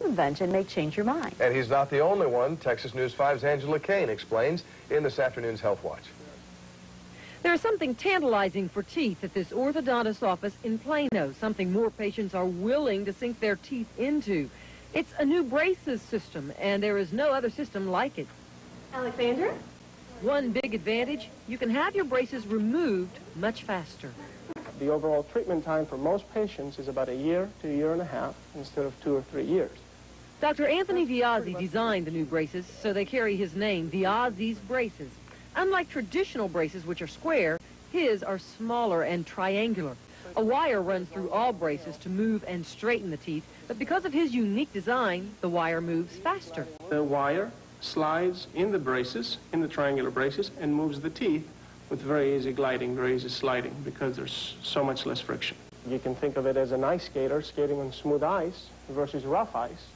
Invention may change your mind. And he's not the only one. Texas News 5's Angela Kane explains in this afternoon's Health Watch. There is something tantalizing for teeth at this orthodontist office in Plano, something more patients are willing to sink their teeth into. It's a new braces system, and there is no other system like it. Alexandra? One big advantage, you can have your braces removed much faster. The overall treatment time for most patients is about a year to a year and a half instead of two or three years. Dr. Anthony Viazis designed the new braces, so they carry his name, Viazis Braces. Unlike traditional braces, which are square, his are smaller and triangular. A wire runs through all braces to move and straighten the teeth, but because of his unique design, the wire moves faster. The wire slides in the braces, in the triangular braces, and moves the teeth with very easy gliding, very easy sliding, because there's so much less friction. You can think of it as an ice skater skating on smooth ice versus rough ice.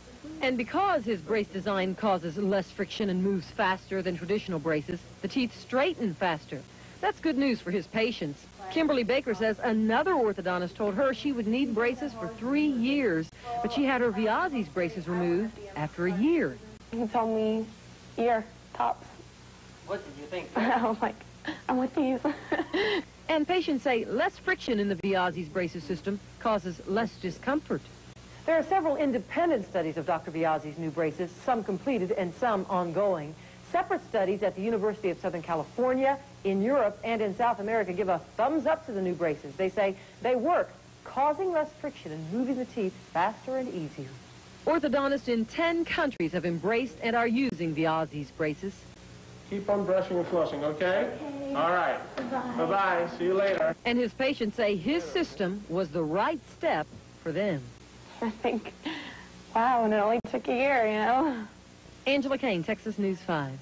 And because his brace design causes less friction and moves faster than traditional braces, the teeth straighten faster. That's good news for his patients. Kimberly Baker says another orthodontist told her she would need braces for three years, but she had her Viazis braces removed after a year. He told me, year, tops. What did you think? I was like, I'm with these. And patients say less friction in the Viazis braces system causes less discomfort. There are several independent studies of Dr. Viazis' new braces, some completed and some ongoing. Separate studies at the University of Southern California, in Europe, and in South America give a thumbs up to the new braces. They say they work, causing less friction and moving the teeth faster and easier. Orthodontists in 10 countries have embraced and are using Viazis braces. Keep on brushing and flossing, okay? All right. Bye-bye. See you later. And his patients say his system was the right step for them. I think, wow, and it only took a year, you know? Angela Kane, Texas News 5.